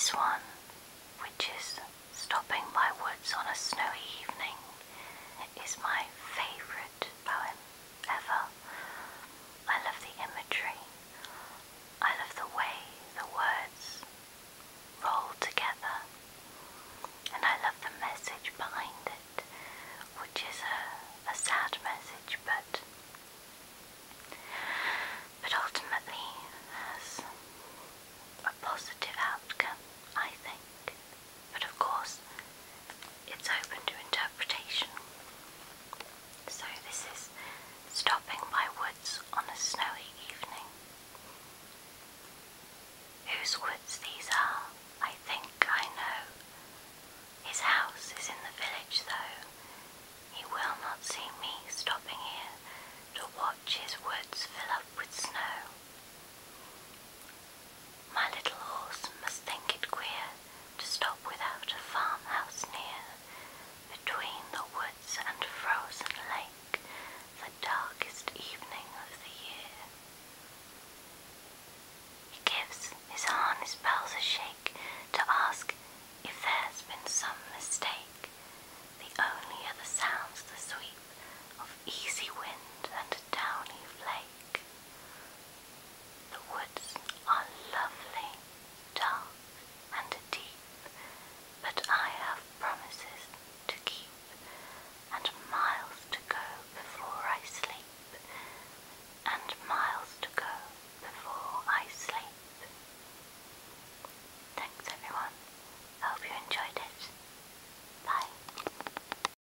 This one, which is stopping by woods on a snowy whose woods these are, I think I know. His house is in the village, though. He will not see me stopping here to watch his woods fill up with